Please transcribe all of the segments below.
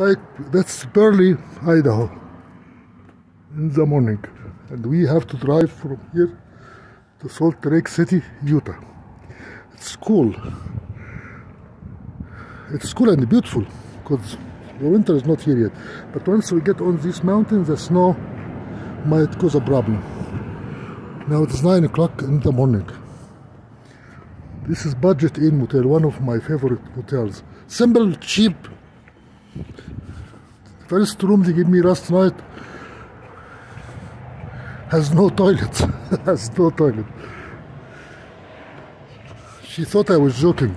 That's Burley, Idaho, in the morning, and we have to drive from here to Salt Lake City, Utah. It's cool. It's cool and beautiful because the winter is not here yet. But once we get on these mountains, the snow might cause a problem. Now it's 9 o'clock in the morning. This is Budget Inn Motel, one of my favorite hotels. Simple, cheap. First room they gave me last night has no toilet. has no toilet. She thought I was joking.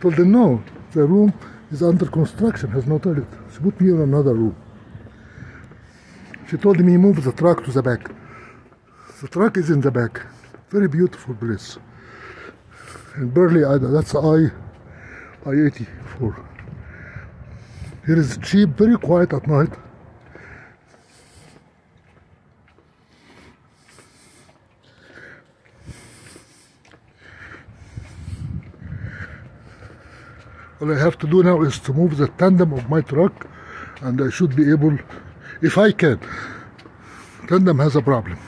Told her no, the room is under construction, has no toilet. She put me in another room. She told me move the truck to the back. The truck is in the back. Very beautiful place. In Burley. That's I I-84. Here is cheap, very quiet at night. All I have to do now is to move the tandem of my truck and I should be able, if I can. Tandem has a problem.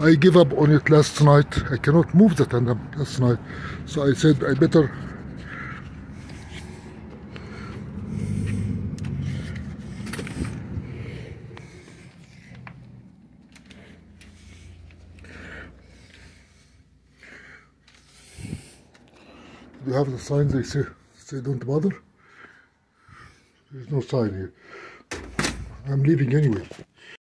I gave up on it last night. I cannot move the tandem last night. So I said I better you have the signs they say, say don't bother? There's no sign here. I'm leaving anyway.